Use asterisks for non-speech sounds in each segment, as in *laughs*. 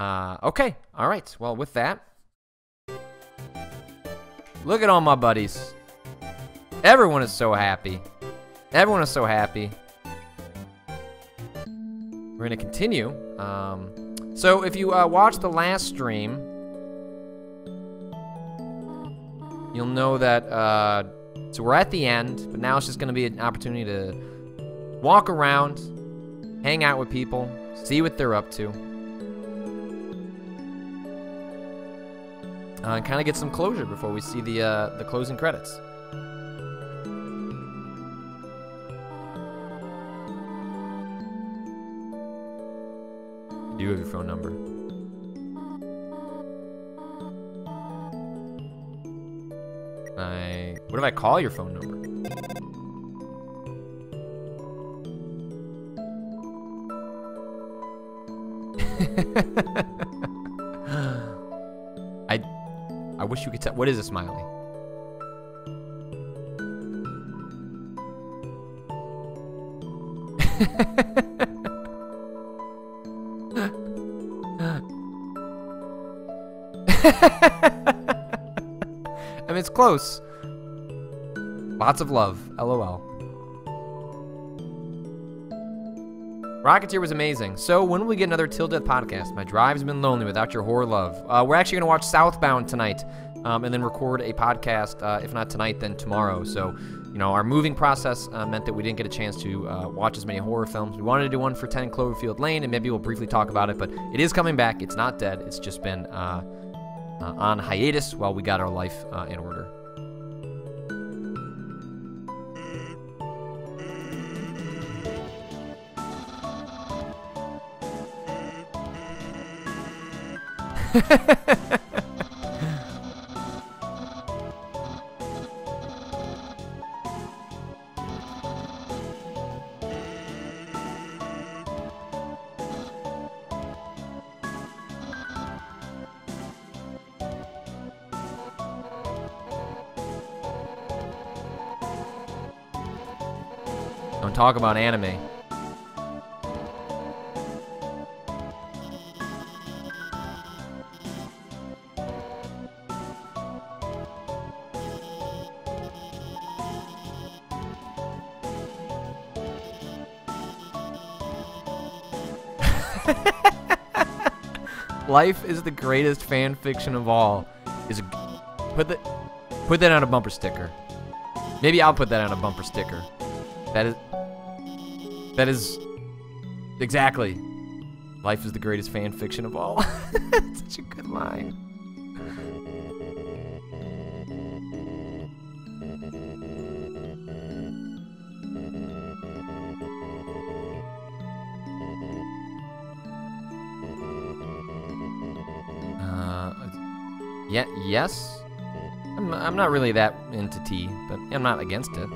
Uh, okay, all right. Well, with that, look at all my buddies. Everyone is so happy. Everyone is so happy. We're gonna continue. Um, so if you uh, watched the last stream, you'll know that. Uh, so we're at the end, but now it's just gonna be an opportunity to walk around, hang out with people, see what they're up to, uh, and kind of get some closure before we see the uh, the closing credits. You have your phone number? I. What if I call your phone number? *laughs* wish you could tell. What is a smiley? *laughs* I mean, it's close. Lots of love. LOL. Rocketeer was amazing. So, when will we get another Till Death podcast? My drive's been lonely without your horror love. Uh, we're actually going to watch Southbound tonight um, and then record a podcast, uh, if not tonight, then tomorrow. So, you know, our moving process uh, meant that we didn't get a chance to uh, watch as many horror films. We wanted to do one for 10 Cloverfield Lane, and maybe we'll briefly talk about it, but it is coming back. It's not dead. It's just been uh, uh, on hiatus while we got our life uh, in order. *laughs* talk about anime. *laughs* Life is the greatest fan fiction of all. Is put that put that on a bumper sticker. Maybe I'll put that on a bumper sticker. That is that is exactly. Life is the greatest fan fiction of all. *laughs* Such a good line. Uh, yeah, yes. I'm, I'm not really that into tea, but I'm not against it.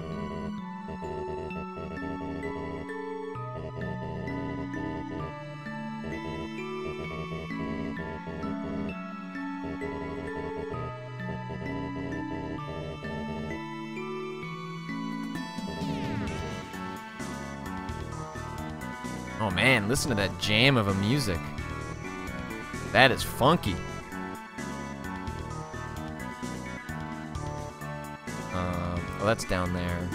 Listen to that jam of a music. That is funky. Um, oh, that's down there.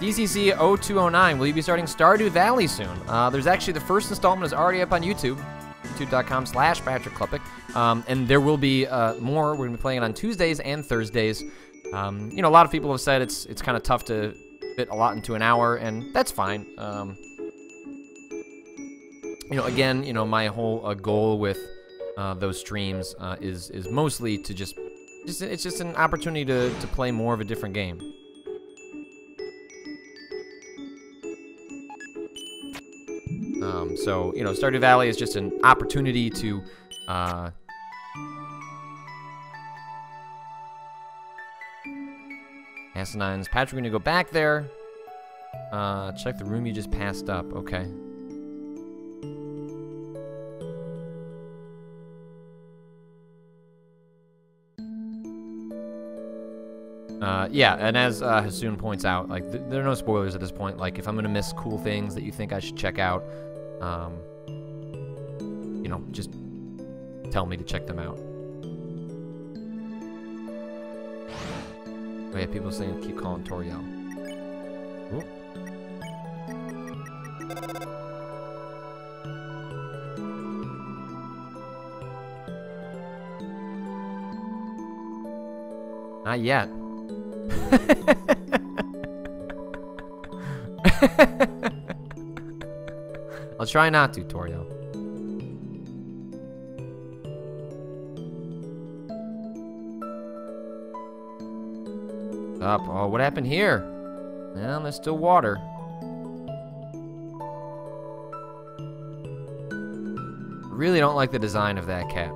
DCC 0209, will you be starting Stardew Valley soon? Uh, there's actually the first installment is already up on YouTube, youtube.com slash Patrick. Um, and there will be uh, more. We're going to be playing it on Tuesdays and Thursdays. Um, you know, a lot of people have said it's it's kind of tough to fit a lot into an hour, and that's fine. Um, you know, again, you know, my whole uh, goal with uh, those streams uh, is is mostly to just, just it's just an opportunity to to play more of a different game. Um, so you know, Stardew Valley is just an opportunity to. Asinines. Patrick, gonna go back there. Uh, check the room you just passed up. Okay. Uh, yeah, and as uh, points out, like th there are no spoilers at this point. Like if I'm gonna miss cool things that you think I should check out, um, you know, just tell me to check them out. Oh yeah, people saying keep calling Toriel. Ooh. Not yet. *laughs* I'll try not to, Torio. Up. Oh, what happened here? Well, there's still water. Really don't like the design of that cap.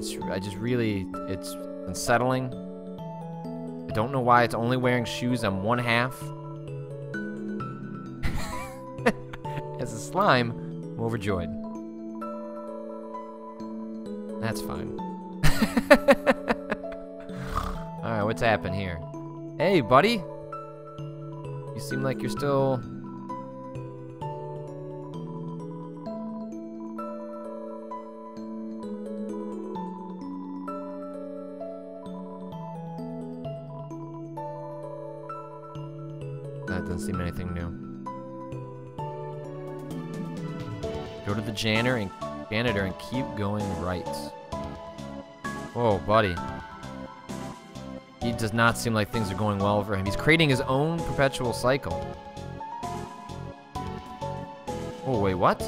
It's, I just really, it's unsettling. I don't know why it's only wearing shoes on one half. *laughs* As a slime, I'm overjoyed. That's fine. *laughs* Alright, what's happened here? Hey, buddy! You seem like you're still... That doesn't seem anything new. Go to the janitor and janitor and keep going right. Whoa, buddy. He does not seem like things are going well for him. He's creating his own perpetual cycle. Oh, wait, what?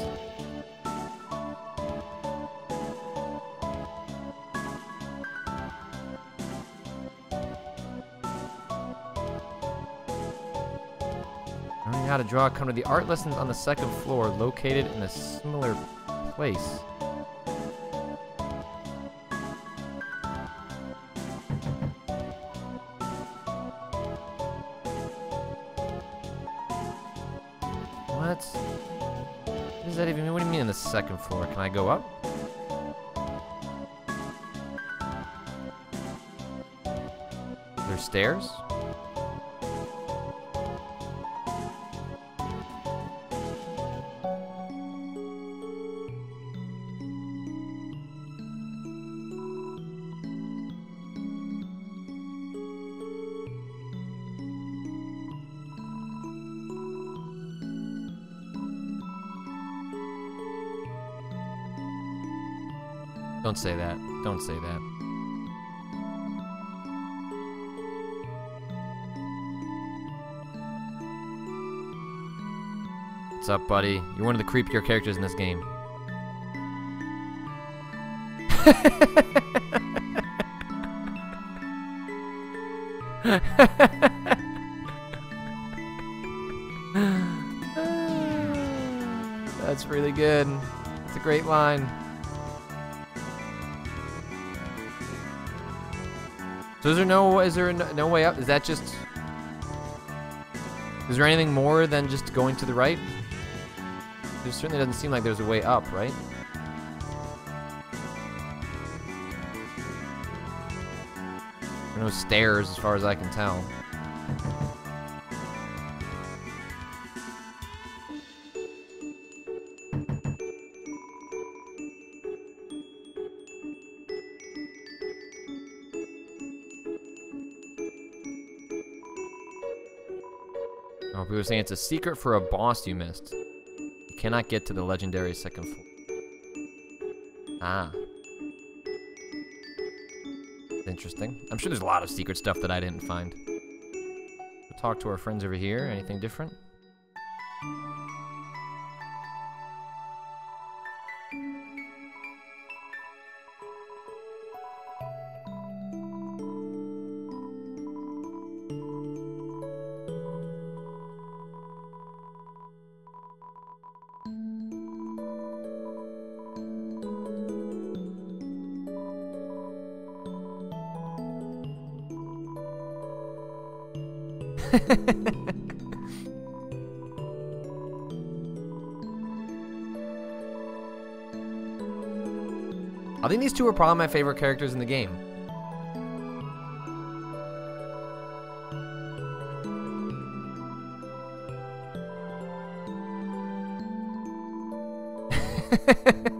Learning how to draw, come to the art lessons on the second floor, located in a similar place. Second floor? Can I go up? There's stairs? Don't say that. Don't say that. What's up, buddy? You're one of the creepier characters in this game. *laughs* That's really good. It's a great line. So is there no is there no, no way up? Is that just Is there anything more than just going to the right? There certainly doesn't seem like there's a way up, right? There are no stairs as far as I can tell. Saying it's a secret for a boss you missed. You cannot get to the legendary second floor. Ah. Interesting. I'm sure there's a lot of secret stuff that I didn't find. We'll talk to our friends over here. Anything different? I think these two are probably my favorite characters in the game. *laughs*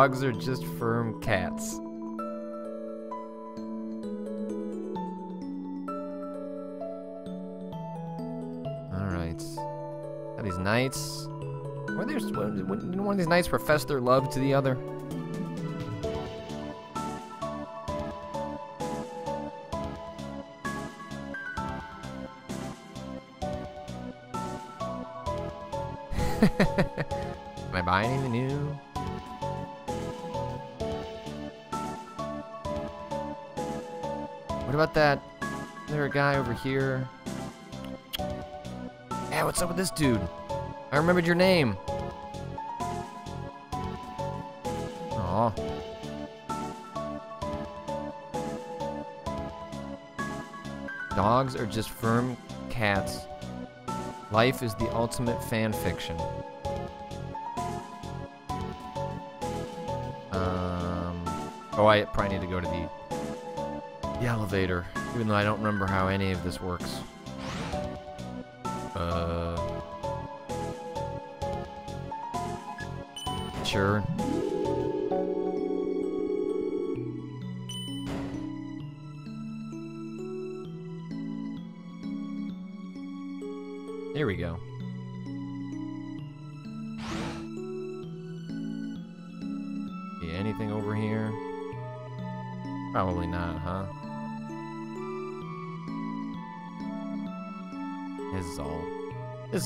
Dogs are just firm cats. Alright. Got these knights. Were there, one of these knights profess their love to the other? Over here? Yeah, what's up with this dude? I remembered your name. Aw. Dogs are just firm cats. Life is the ultimate fan fiction. Um. Oh, I probably need to go to the the elevator, even though I don't remember how any of this works. Uh. Sure.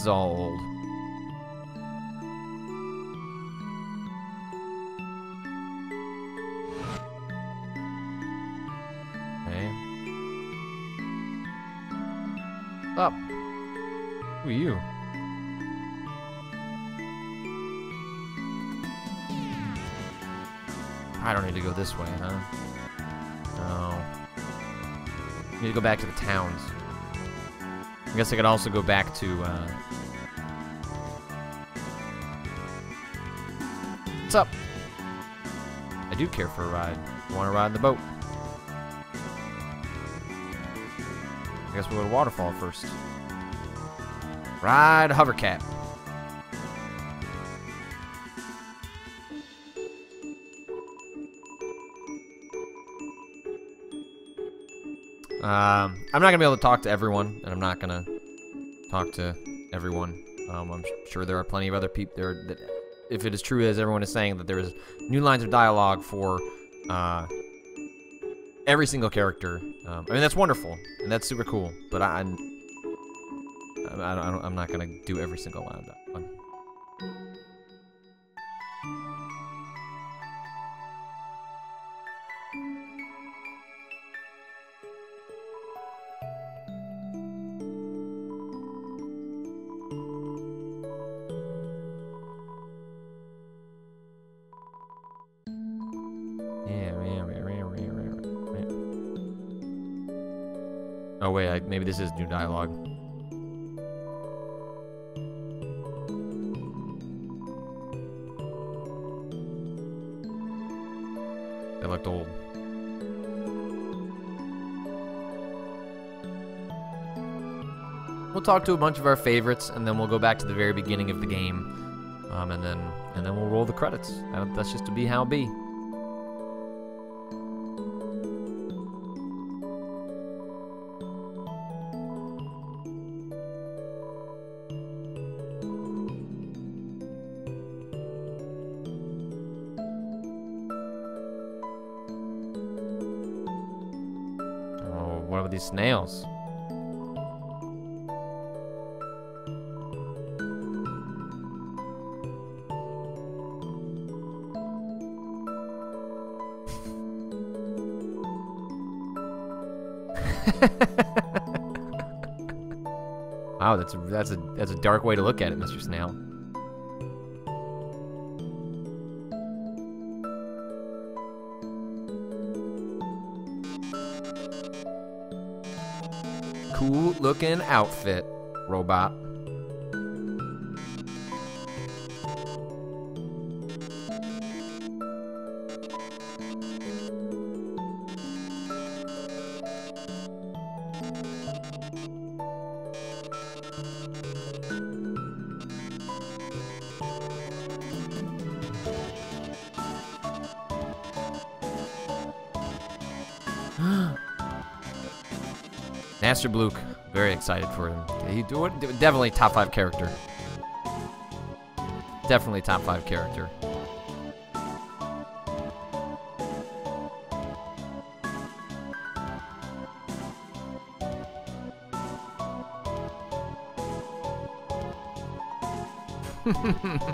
Is all old. Okay. Up. Who are you? I don't need to go this way, huh? No. Need to go back to the towns. I guess I could also go back to, uh... What's up? I do care for a ride. Want to ride the boat? I guess we'll go to Waterfall first. Ride Hovercat. Um, I'm not gonna be able to talk to everyone, and I'm not gonna talk to everyone. Um, I'm sure there are plenty of other people there that, if it is true as everyone is saying, that there is new lines of dialogue for uh, every single character. Um, I mean, that's wonderful, and that's super cool. But I, I'm, I, I I'm not gonna do every single line new dialogue. Looked old. We'll talk to a bunch of our favorites, and then we'll go back to the very beginning of the game, um, and then and then we'll roll the credits. That's just to be how be. That's a, that's a that's a dark way to look at it, Mr. Snail. Cool looking outfit, robot. Napstablook, very excited for him. He do definitely top five character. Definitely top five character. *laughs*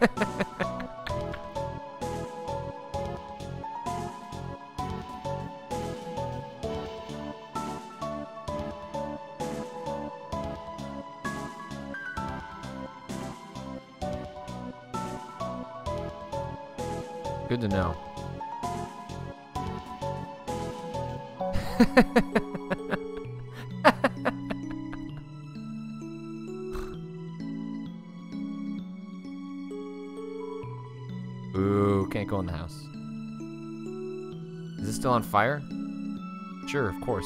on fire? Sure, of course.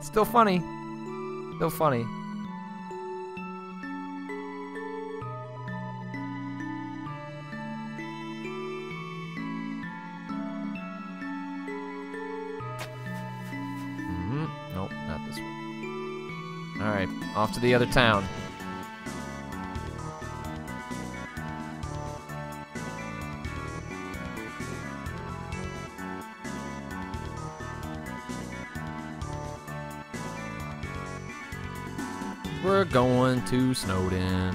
*laughs* Still funny. Still funny. Alright, off to the other town. We're going to Snowdin.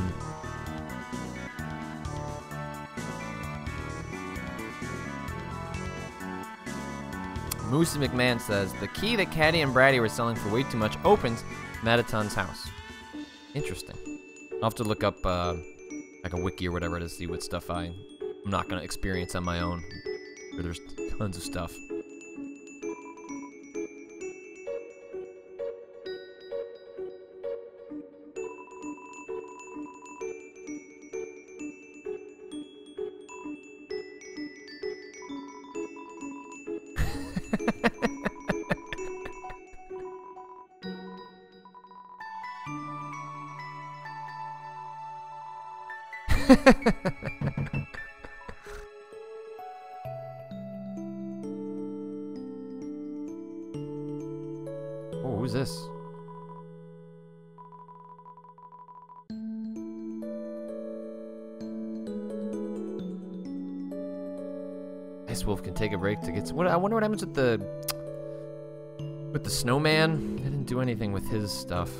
Moosey McMahon says, the key that Catty and Bratty were selling for way too much opens Mettaton's house. Interesting. I'll have to look up uh, like a wiki or whatever to see what stuff I'm not going to experience on my own. There's tons of stuff. *laughs* oh, who's this? Ice Wolf can take a break to get. What I wonder what happens with the with the snowman. They didn't do anything with his stuff.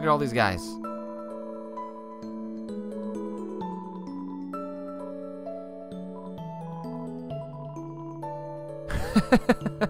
Look at all these guys. *laughs*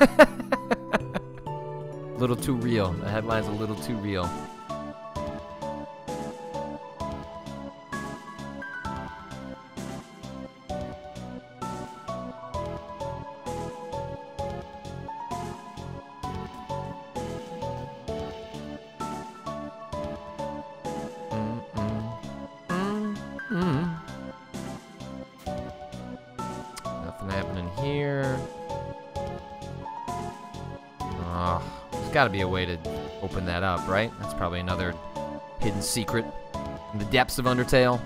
*laughs* little too real. The headline's a little too real. Got to be a way to open that up, right? That's probably another hidden secret in the depths of Undertale.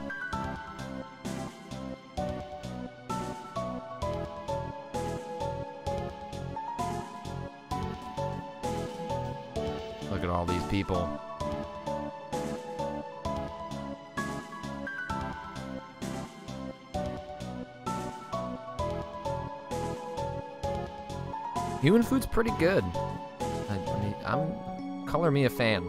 Look at all these people. Human food's pretty good. I'm color me a fan.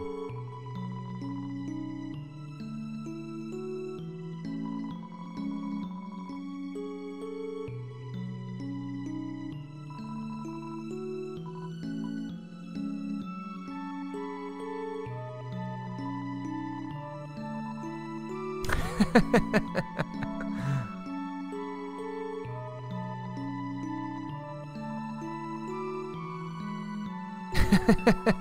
*laughs*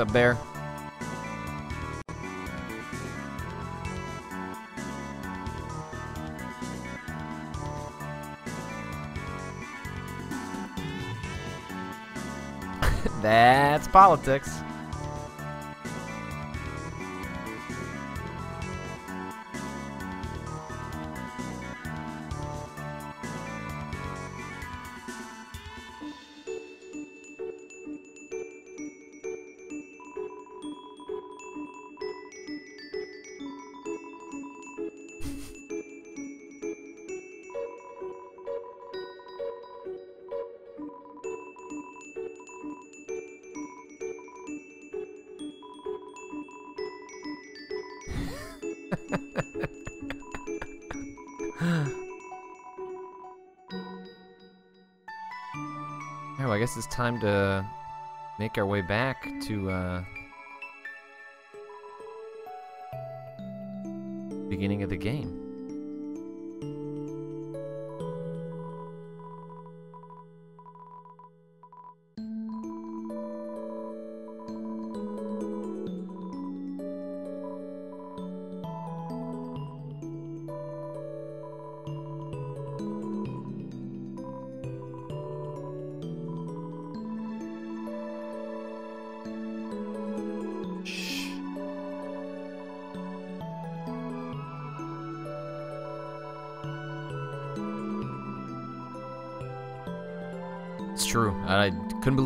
up? *laughs* That's politics. It's time to make our way back to uh, beginning of the game.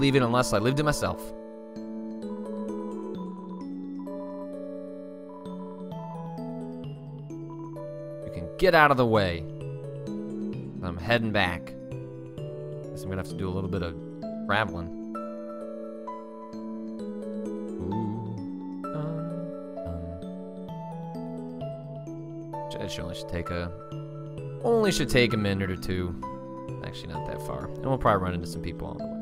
Believe it unless I lived it myself. You can get out of the way. I'm heading back. Guess I'm gonna have to do a little bit of traveling. It um, um. only should take a only should take a minute or two actually not that far. And we'll probably run into some people on the way.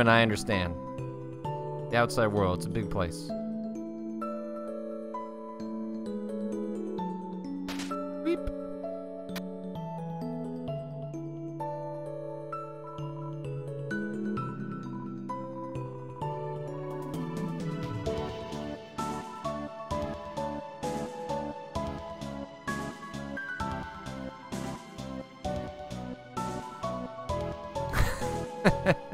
German, I understand. The outside world, it's a big place. Beep. *laughs*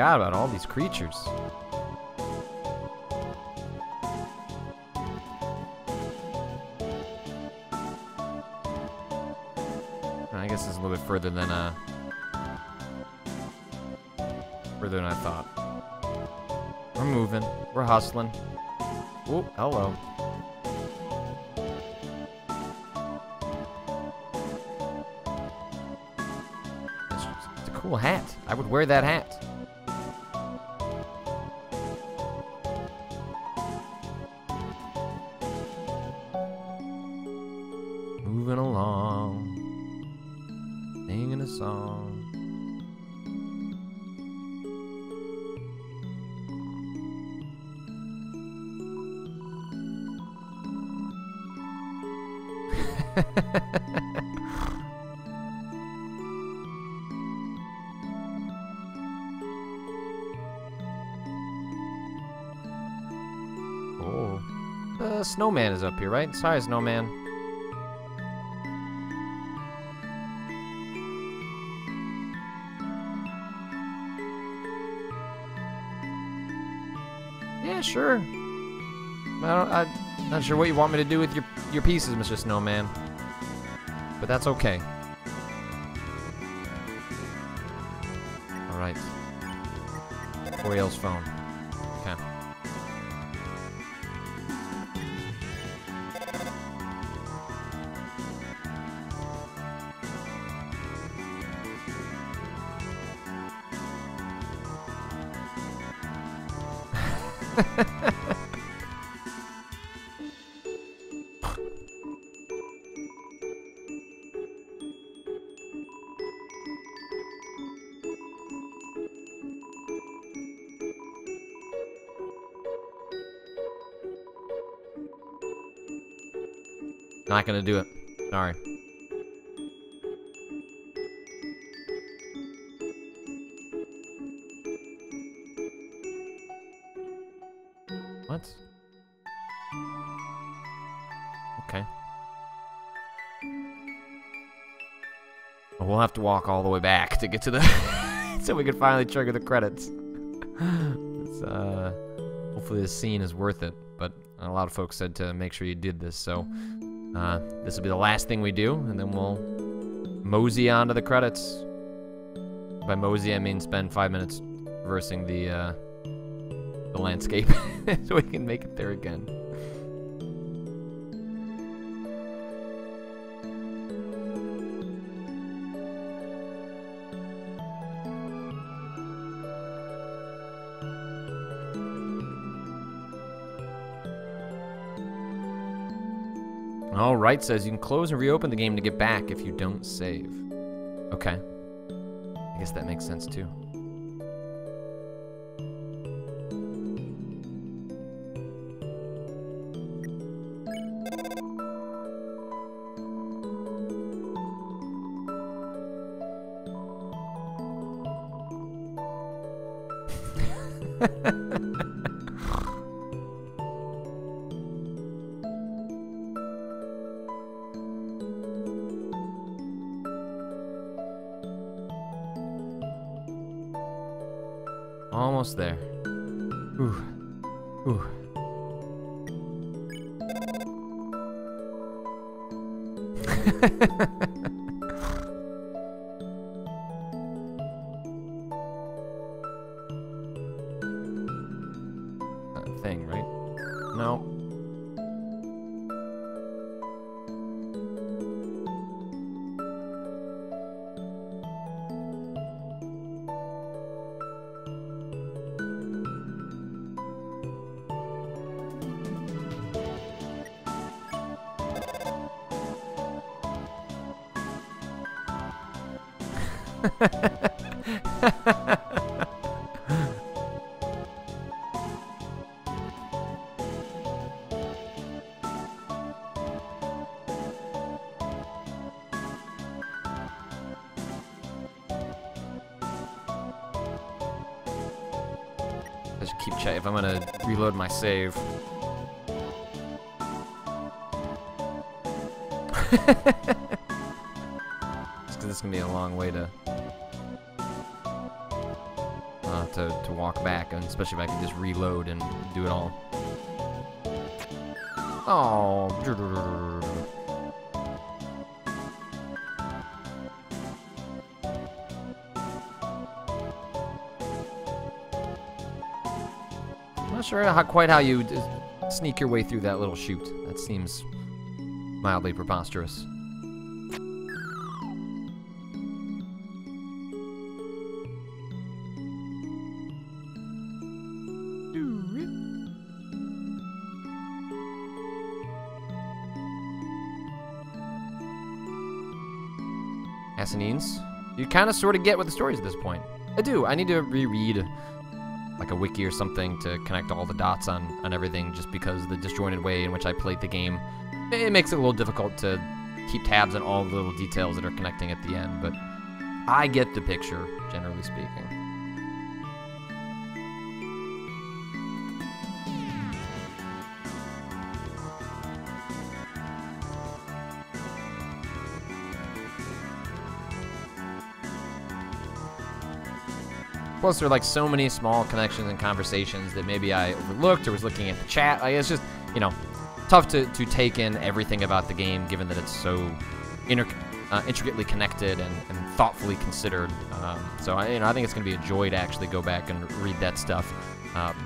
forgot about all these creatures. I guess it's a little bit further than uh further than I thought. We're moving. We're hustling. Oh, hello. It's, it's a cool hat. I would wear that hat. Snowman is up here, right? Sorry, snowman. Yeah, sure. I I'm not sure what you want me to do with your your pieces, Mr. Snowman. But that's okay. Alright. Toriel's phone. Not gonna do it. Sorry. Well, have to walk all the way back to get to the *laughs* so we can finally trigger the credits. it's, uh, hopefully this scene is worth it, but a lot of folks said to make sure you did this, so uh, this will be the last thing we do, and then we'll mosey on to the credits. By mosey, I mean spend five minutes reversing the uh, the landscape *laughs* so we can make it there again. Right, says you can close and reopen the game to get back if you don't save. Okay. I guess that makes sense too. Almost there. Ooh. Ooh. *laughs* save. Sure how, quite how you sneak your way through that little chute. That seems mildly preposterous. Assanines. You kind of sort of get what the story is at this point. I do. I need to reread like a wiki or something to connect all the dots on, on everything just because the disjointed way in which I played the game, it makes it a little difficult to keep tabs on all the little details that are connecting at the end, but I get the picture, generally speaking. Plus, there are like so many small connections and conversations that maybe I overlooked or was looking at the chat. Like, it's just, you know, tough to, to take in everything about the game given that it's so uh, intricately connected and, and thoughtfully considered. Um, so, I, you know, I think it's going to be a joy to actually go back and read that stuff. Um,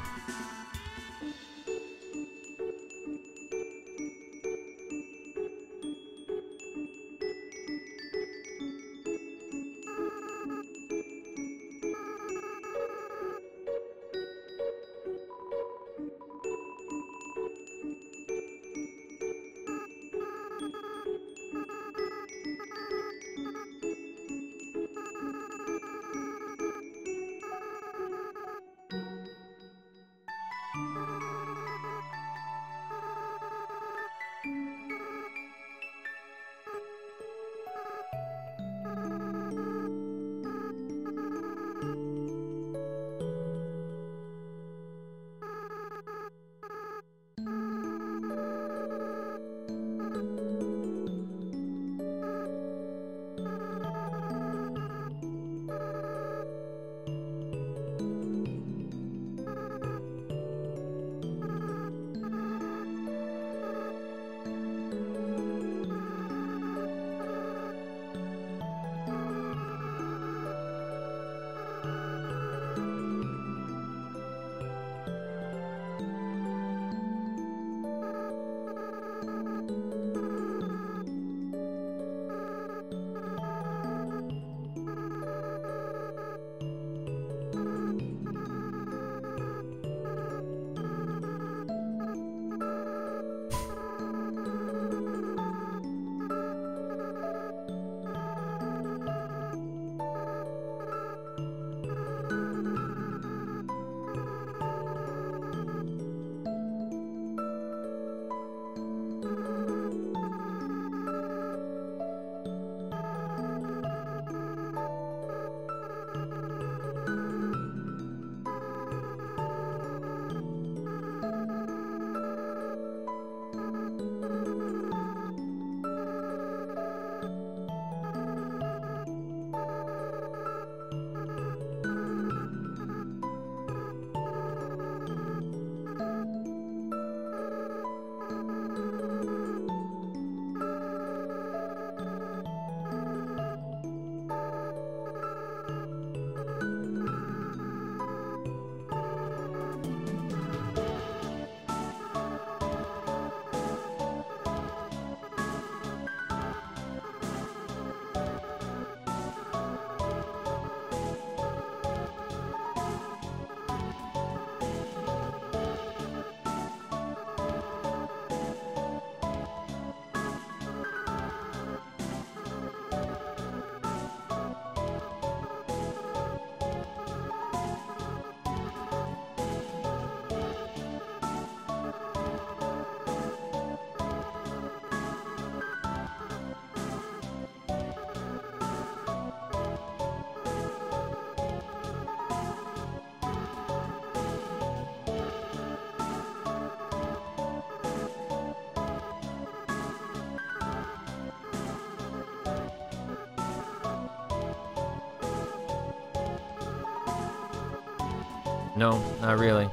No, not really.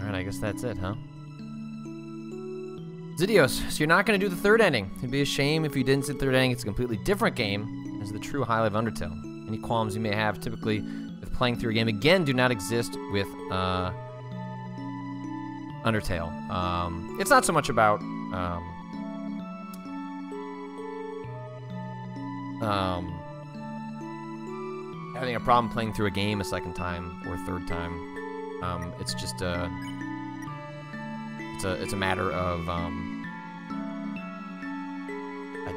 Alright, I guess that's it, huh? Zidios, so you're not going to do the third ending. It'd be a shame if you didn't see the third ending. It's a completely different game as the true highlight of Undertale. Any qualms you may have typically with playing through a game, again, do not exist with uh, Undertale. Um, it's not so much about um, problem playing through a game a second time or third time. Um, it's just a it's a it's a matter of um,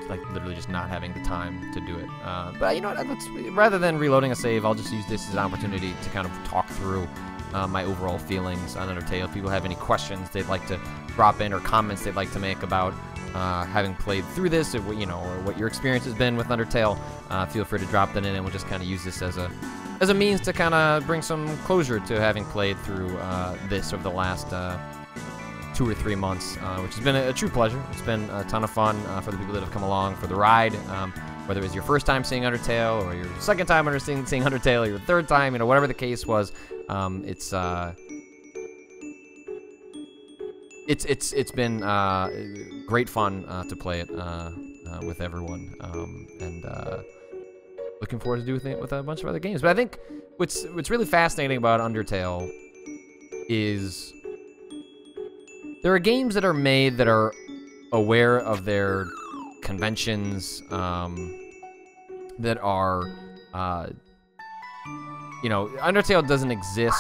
like literally just not having the time to do it. Uh, but you know what? Rather than reloading a save, I'll just use this as an opportunity to kind of talk through uh, my overall feelings on Undertale. If people have any questions they'd like to drop in or comments they'd like to make about uh, having played through this, or you know, or what your experience has been with Undertale, uh, feel free to drop that in, and we'll just kind of use this as a as a means to kind of bring some closure to having played through uh, this over the last uh, two or three months, uh, which has been a, a, true pleasure. It's been a ton of fun uh, for the people that have come along for the ride. Um, whether it was your first time seeing Undertale, or your second time seeing, seeing Undertale, or your third time, you know, whatever the case was, um, it's it's it's it's been uh, great fun uh, to play it uh, uh with everyone, um, and uh, looking forward to doing it with a bunch of other games. But I think what's what's really fascinating about Undertale is there are games that are made that are aware of their conventions, um, that are, uh, you know, Undertale doesn't exist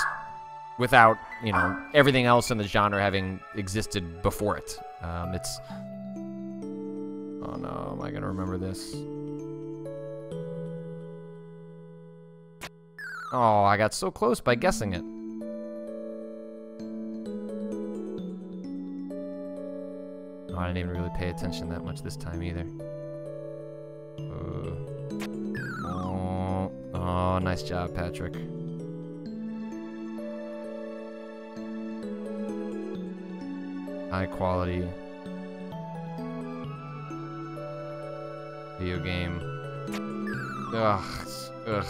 without you know everything else in the genre having existed before it. Um, it's oh no, am I gonna remember this? Oh, I got so close by guessing it. Oh, I didn't even really pay attention that much this time either. Uh, oh, oh, nice job, Patrick. High quality video game. Ugh, ugh.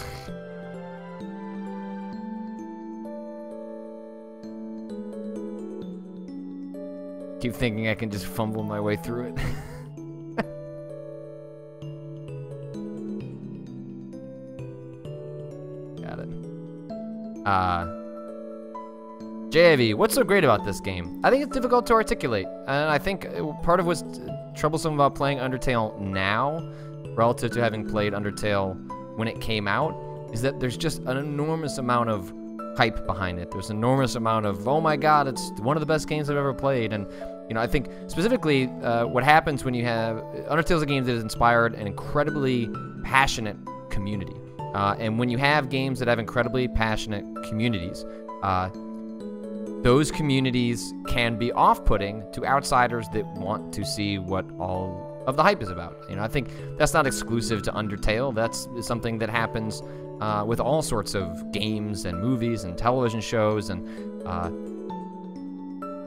Keep thinking I can just fumble my way through it. *laughs* Got it. Uh, JIV, what's so great about this game? I think it's difficult to articulate, and I think uh, part of what's troublesome about playing Undertale now, relative to having played Undertale when it came out, is that there's just an enormous amount of hype behind it. There's an enormous amount of, oh my god, it's one of the best games I've ever played, and you know, I think specifically uh, what happens when you have Undertale's a game that has inspired an incredibly passionate community, uh, and when you have games that have incredibly passionate communities, uh, those communities can be off-putting to outsiders that want to see what all of the hype is about. You know, I think that's not exclusive to Undertale. That's something that happens uh, with all sorts of games and movies and television shows and uh,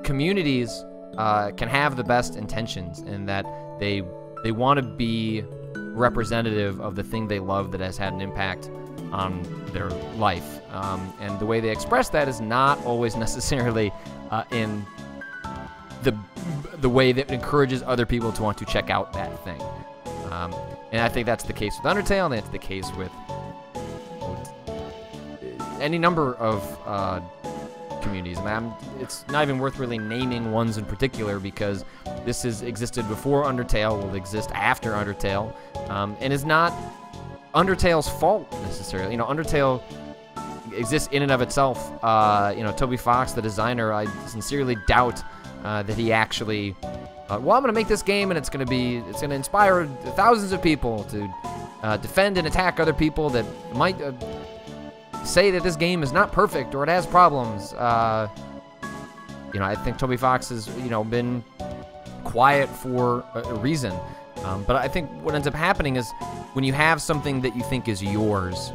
communities uh, can have the best intentions in that they they want to be representative of the thing they love that has had an impact on their life. Um, and the way they express that is not always *laughs* necessarily uh, in the the way that encourages other people to want to check out that thing. Um, and I think that's the case with Undertale, and that's the case with any number of uh, communities. And I'm, it's not even worth really naming ones in particular because this has existed before Undertale, will exist after Undertale, um, and is not Undertale's fault necessarily. You know, Undertale exists in and of itself. Uh, you know, Toby Fox, the designer, I sincerely doubt uh, that he actually. Uh, well, I'm gonna make this game, and it's gonna be, it's gonna inspire thousands of people to uh, defend and attack other people that might uh, say that this game is not perfect or it has problems. Uh, you know, I think Toby Fox has, you know, been quiet for a reason. Um, but I think what ends up happening is when you have something that you think is yours,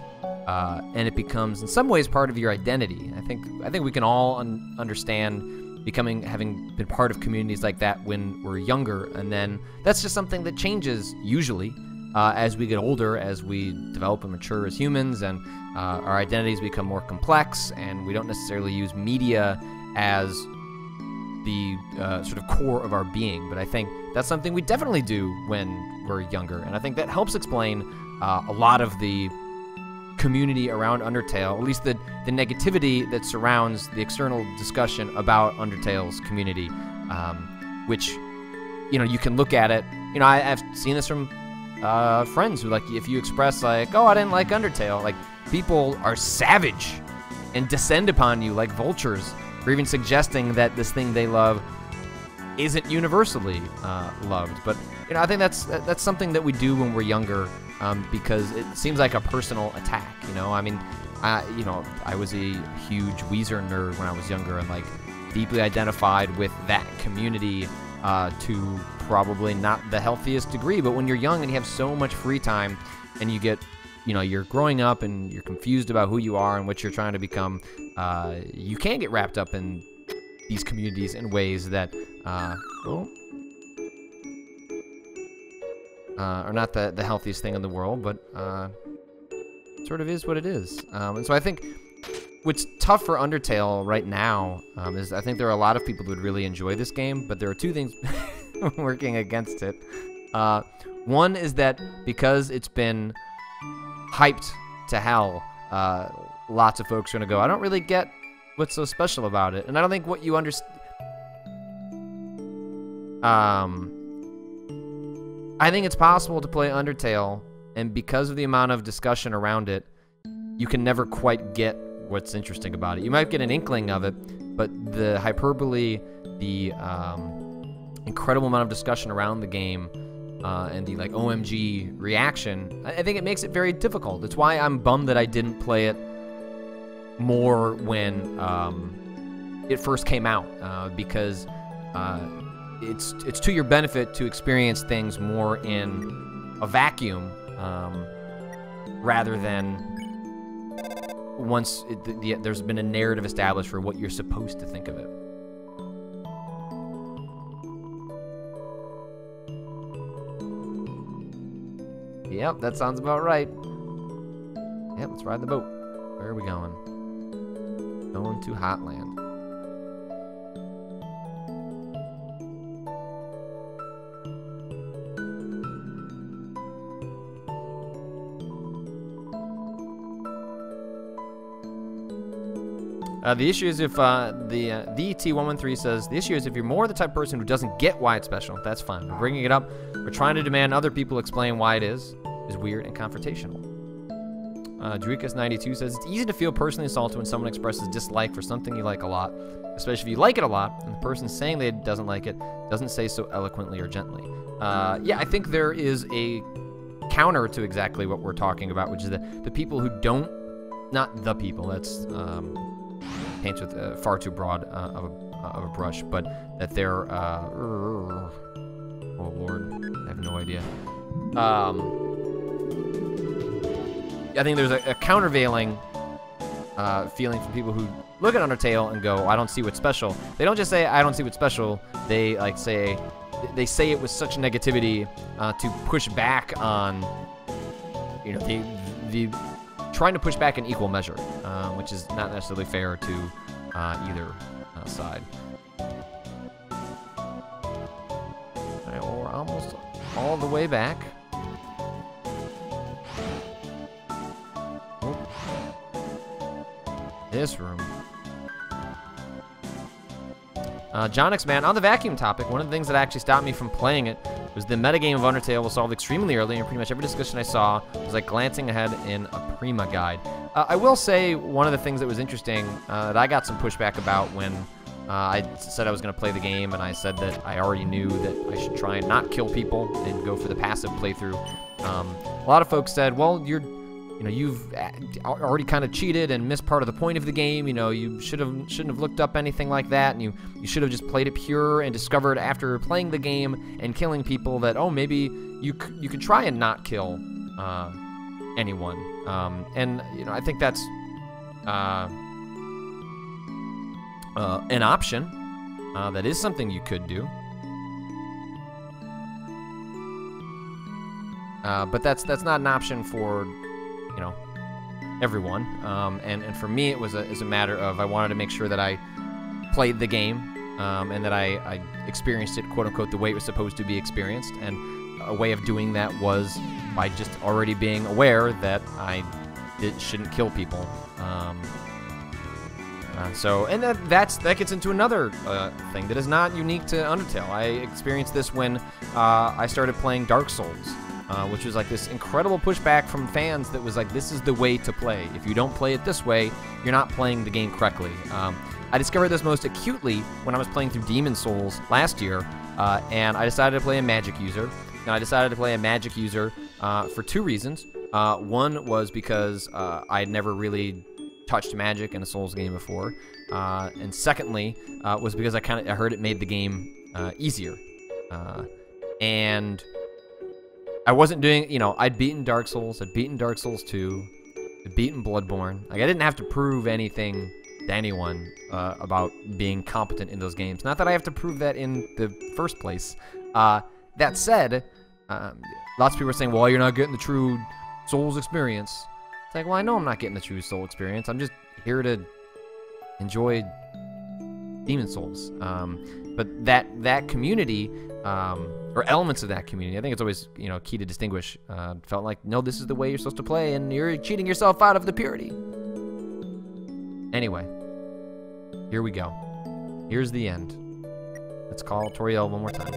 uh, and it becomes in some ways part of your identity. I think I think we can all un- understand becoming having been part of communities like that when we're younger, and then that's just something that changes usually uh, as we get older, as we develop and mature as humans, and uh, our identities become more complex, and we don't necessarily use media as the uh, sort of core of our being. But I think that's something we definitely do when we're younger, and I think that helps explain uh, a lot of the community around Undertale, at least the, the negativity that surrounds the external discussion about Undertale's community, um, which, you know, you can look at it. You know, I, have seen this from uh, friends who, like, if you express, like, oh, I didn't like Undertale, like, people are savage and descend upon you like vultures for even suggesting that this thing they love isn't universally uh, loved. But, you know, I think that's that's something that we do when we're younger um, because it seems like a personal attack. You know, I mean, I you know I was a huge Weezer nerd when I was younger and like deeply identified with that community uh, to probably not the healthiest degree. But when you're young and you have so much free time and you get you know you're growing up and you're confused about who you are and what you're trying to become uh, you can get wrapped up in these communities in ways that uh, uh, are not the, the healthiest thing in the world, but uh, sort of is what it is. Um, and so I think what's tough for Undertale right now um, is I think there are a lot of people who would really enjoy this game, but there are two things *laughs* working against it. Uh, one is that because it's been hyped to hell, uh, lots of folks are going to go, I don't really get what's so special about it. And I don't think what you understand... Um, I think it's possible to play Undertale, and because of the amount of discussion around it, you can never quite get what's interesting about it. You might get an inkling of it, but the hyperbole, the um, incredible amount of discussion around the game, uh, and the like OMG reaction, I, I think it makes it very difficult. It's why I'm bummed that I didn't play it more when um, it first came out, uh, because. Uh, it's it's to your benefit to experience things more in a vacuum um, rather than once it, the, the, there's been a narrative established for what you're supposed to think of it. Yep, that sounds about right. Yep, let's ride the boat. Where are we going? Going to Hotland. Uh, the issue is if uh, the uh, DT113 says the issue is if you're more the type of person who doesn't get why it's special, that's fine. We're bringing it up. We're trying to demand other people explain why it is is weird and confrontational. Uh, 92 says it's easy to feel personally assaulted when someone expresses dislike for something you like a lot, especially if you like it a lot and the person saying they doesn't like it doesn't say so eloquently or gently. Uh, yeah, I think there is a counter to exactly what we're talking about, which is that the people who don't, not the people, that's um, paints with uh, far too broad uh, of, a, of, a, brush, but that they're, uh, oh lord, I have no idea. Um, I think there's a, a countervailing uh, feeling from people who look at Undertale and go, I don't see what's special. They don't just say, I don't see what's special. They like say, they say it with such negativity uh, to push back on, you know, the the trying to push back in equal measure, uh, which is not necessarily fair to uh, either uh, side. Alright, well, we're almost all the way back. This room. Uh, Jonix, man, on the vacuum topic, one of the things that actually stopped me from playing it was the metagame of Undertale was solved extremely early, and pretty much every discussion I saw was like glancing ahead in a Prima guide. Uh, I will say one of the things that was interesting uh, that I got some pushback about when uh, I said I was going to play the game, and I said that I already knew that I should try and not kill people and go for the passive playthrough. Um, a lot of folks said, well, you're you know you've uh, already kind of cheated and missed part of the point of the game you know you should have shouldn't have looked up anything like that and you you should have just played it pure and discovered after playing the game and killing people that oh maybe you you could try and not kill uh, anyone. Um, and you know I think that's uh, uh, an option uh, that is something you could do. Uh, but that's that's not an option for, you know, everyone. Um, and and for me, it was a is a matter of I wanted to make sure that I played the game um, and that I, I experienced it quote unquote the way it was supposed to be experienced. And a way of doing that was by just already being aware that I did, shouldn't kill people. Um, uh, so, and that that's that gets into another uh, thing that is not unique to Undertale. I experienced this when uh, I started playing Dark Souls, uh, which was like this incredible pushback from fans that was like, this is the way to play. If you don't play it this way, you're not playing the game correctly. Um, I discovered this most acutely when I was playing through Demon Souls last year, uh, and I decided to play a magic user. And I decided to play a magic user uh, for two reasons. one was because I had never really touched Magic in a Souls game before, uh, and secondly uh, was because I kind of I heard it made the game uh, easier, uh, and I wasn't doing. You know, I'd beaten Dark Souls, I'd beaten Dark Souls 2, I'd beaten Bloodborne. Like I didn't have to prove anything to anyone uh, about being competent in those games. Not that I have to prove that in the first place. Uh, that said, um, lots of people are saying, "Well, you're not getting the true Souls experience." It's like, well, I know I'm not getting the true soul experience. I'm just here to enjoy Demon Souls. Um, but that that community, um, or elements of that community, I think it's always you know key to distinguish. Uh, felt like, no, this is the way you're supposed to play, and you're cheating yourself out of the purity. Anyway, here we go. Here's the end. Let's call Toriel one more time.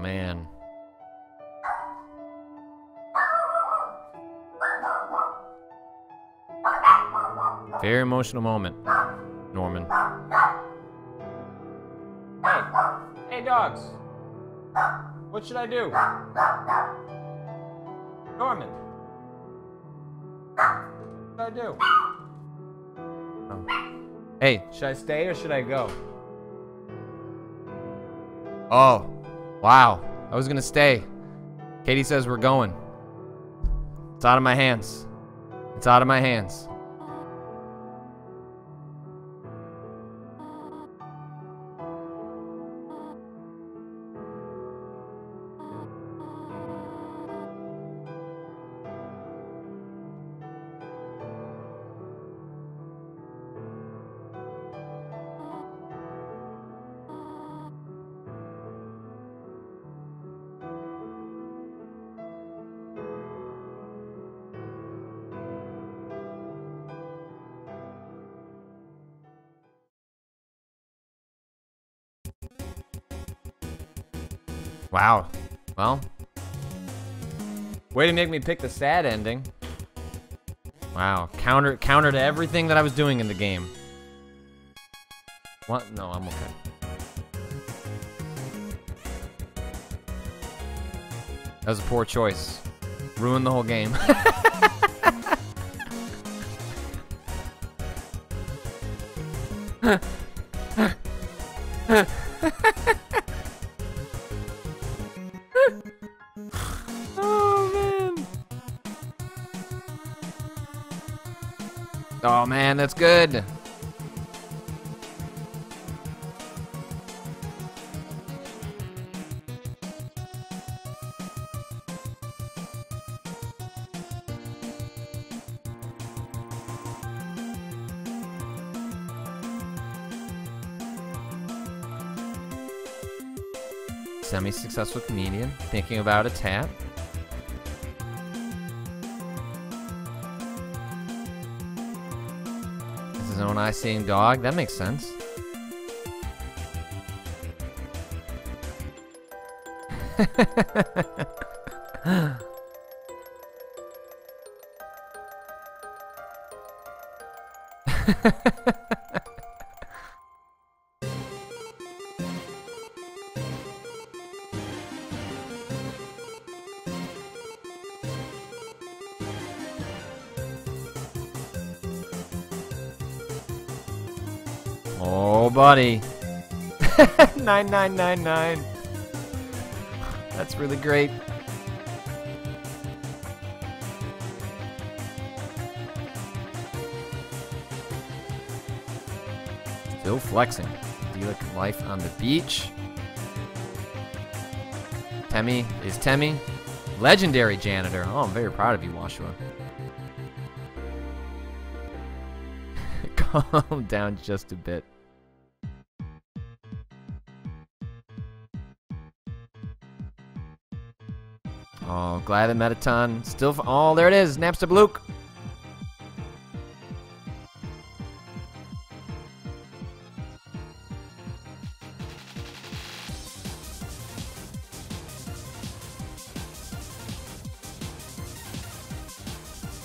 Man. Very emotional moment, Norman. Hey, hey dogs. What should I do? Norman. What'd I do? Oh. Hey, should I stay or should I go? Oh, wow. I was gonna stay. Katie says we're going. It's out of my hands. It's out of my hands. Wow. Well. Way to make me pick the sad ending. Wow. Counter counter to everything that I was doing in the game. What? No, I'm okay. That was a poor choice. Ruined the whole game. *laughs* that's good. Semi-successful comedian thinking about a tap. Eye-seeing dog. That makes sense. *laughs* buddy. *laughs* 9999. That's really great. Still flexing. Idyllic life on the beach. Temmie is Temmie. Legendary janitor. Oh, I'm very proud of you, Washua. *laughs* Calm down just a bit. Glad that Mettaton still. oh, there it is. Napstablook.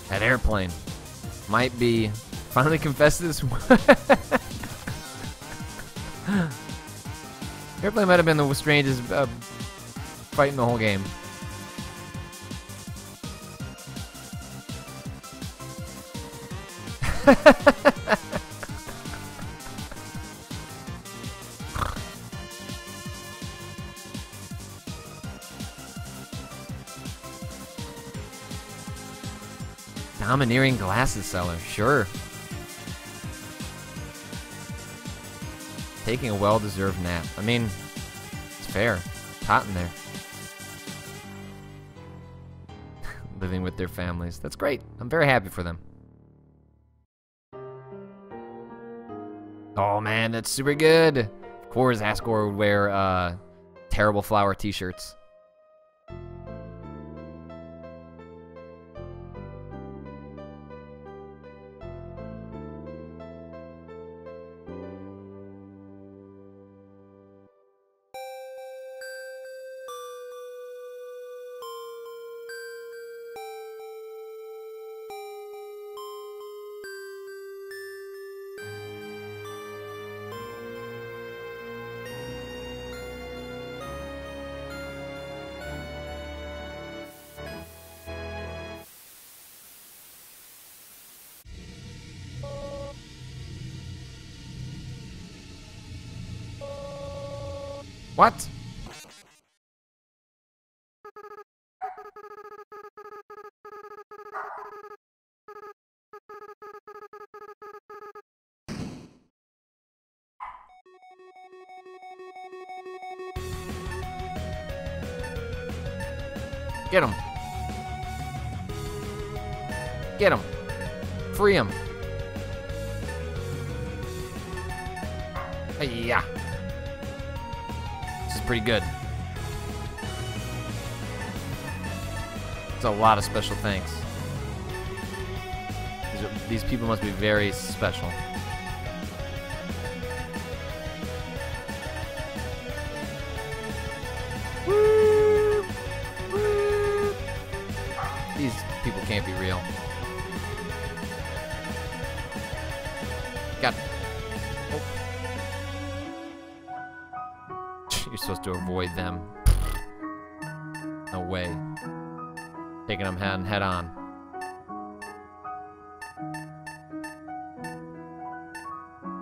That airplane might be finally confessed this. *laughs* airplane might have been the strangest uh, fight in the whole game. Domineering glasses seller, sure. Taking a well-deserved nap. I mean, it's fair. It's hot in there. *laughs* Living with their families. That's great. I'm very happy for them. Oh man, that's super good. Of course, Asgore would wear uh, terrible flower t-shirts. What? Lot of special thanks. These, are, these people must be very special. These people can't be real. Got. Oh. *laughs* You're supposed to avoid them. Taking them head, head on.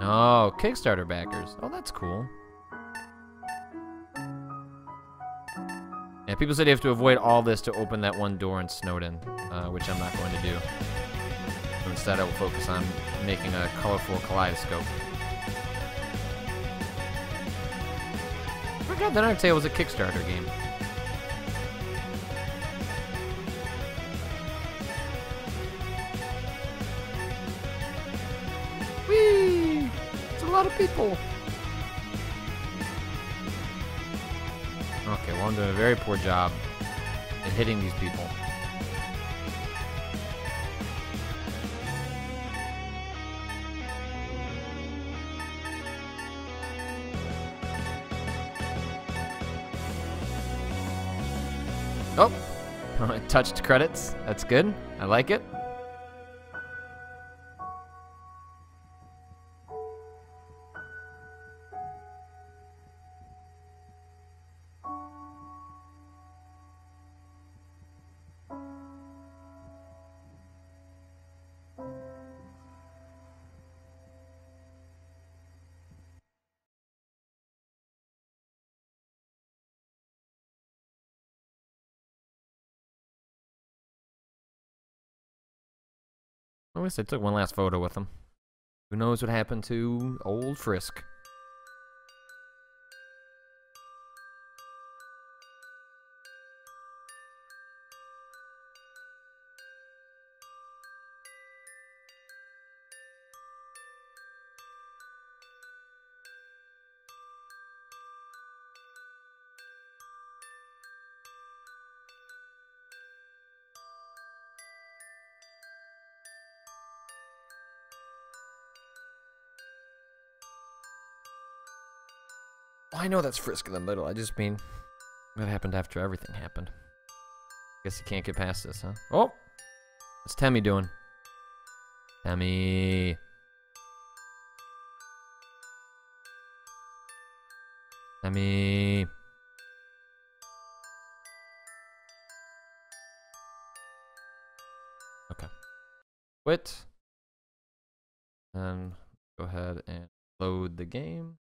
Oh, Kickstarter backers. Oh, that's cool. Yeah, people said you have to avoid all this to open that one door in Snowdin, uh, which I'm not going to do. So instead, I will focus on making a colorful kaleidoscope. I forgot that Undertale was a Kickstarter game. Lot of people. Okay, well I'm doing a very poor job at hitting these people. Oh, *laughs* touched credits. That's good. I like it. I I took one last photo with him. Who knows what happened to old Frisk? Well, I know that's Frisk in the middle. I just mean, what happened after everything happened? Guess you can't get past this, huh? Oh! What's Temmie doing? Temmie. Temmie. Okay. Quit. And go ahead and load the game.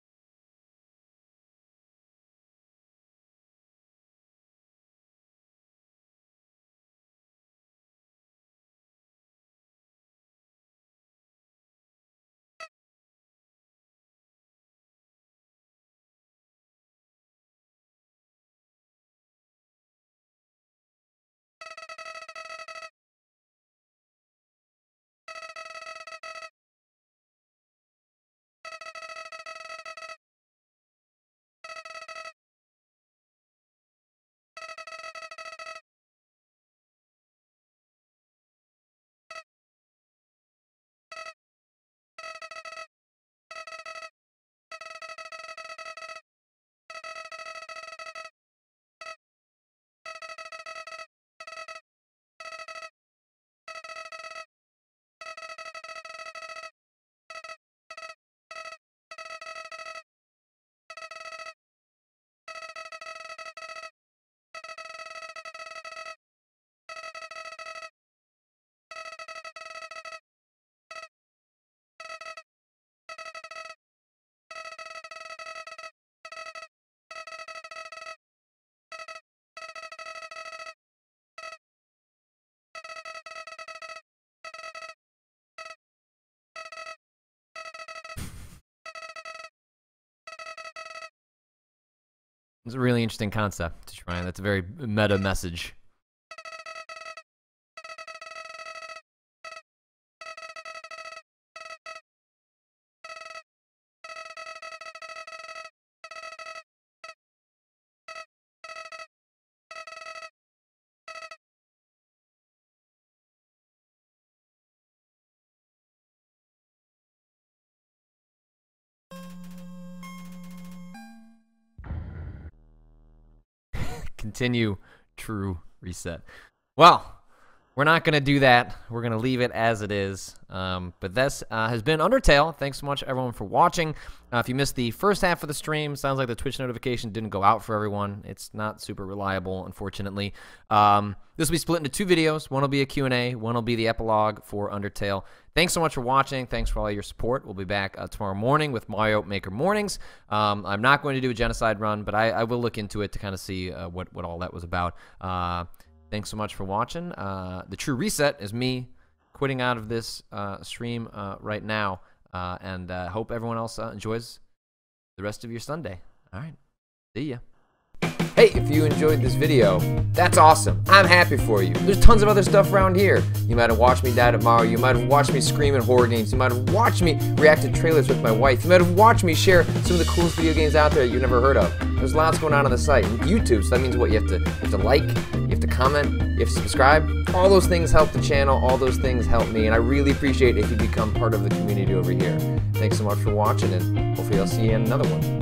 It's a really interesting concept to try, and that's a very meta message. Continue true reset. Well, we're not going to do that. We're going to leave it as it is. Um, but this uh, has been Undertale. Thanks so much, everyone, for watching. Uh, if you missed the first half of the stream, sounds like the Twitch notification didn't go out for everyone. It's not super reliable, unfortunately. Um, this will be split into two videos. One will be a Q&A. One will be the epilogue for Undertale. Thanks so much for watching. Thanks for all your support. We'll be back uh, tomorrow morning with Mario Maker Mornings. Um, I'm not going to do a genocide run, but I, I will look into it to kind of see uh, what, what all that was about. Thanks so much for watching. Uh, the true reset is me quitting out of this uh, stream uh, right now, uh, and uh, hope everyone else uh, enjoys the rest of your Sunday. All right, see ya. Hey, if you enjoyed this video, that's awesome. I'm happy for you. There's tons of other stuff around here. You might have watched me die tomorrow. You might have watched me scream at horror games. You might have watched me react to trailers with my wife. You might have watched me share some of the coolest video games out there you've never heard of. There's lots going on on the site. And YouTube, so that means what? You have to, you have to like, you have to comment, you have to subscribe. All those things help the channel. All those things help me, and I really appreciate if you become part of the community over here. Thanks so much for watching, and hopefully I'll see you in another one.